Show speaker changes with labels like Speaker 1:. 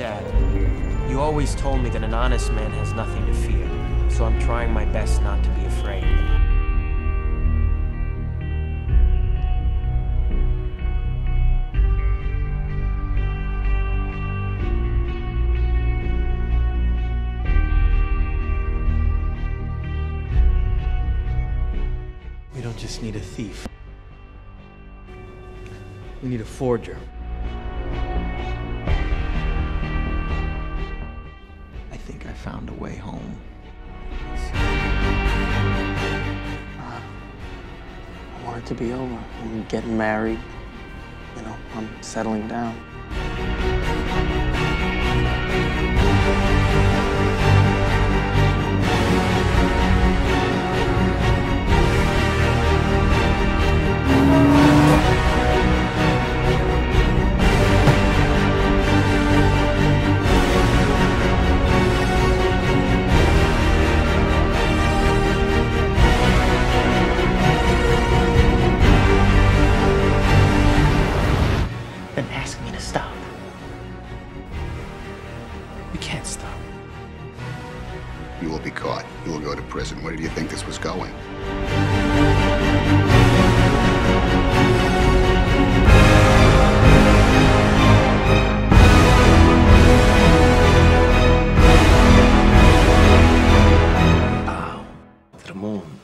Speaker 1: Dad, you always told me that an honest man has nothing to fear, so I'm trying my best not to be afraid.
Speaker 2: We don't just need a thief. We need a forger. Found a way home.
Speaker 3: I want it to be over. I'm getting married. You know, I'm settling down.
Speaker 4: You will be caught. You will go to prison. Where did you think this was going? Ah, Ramon.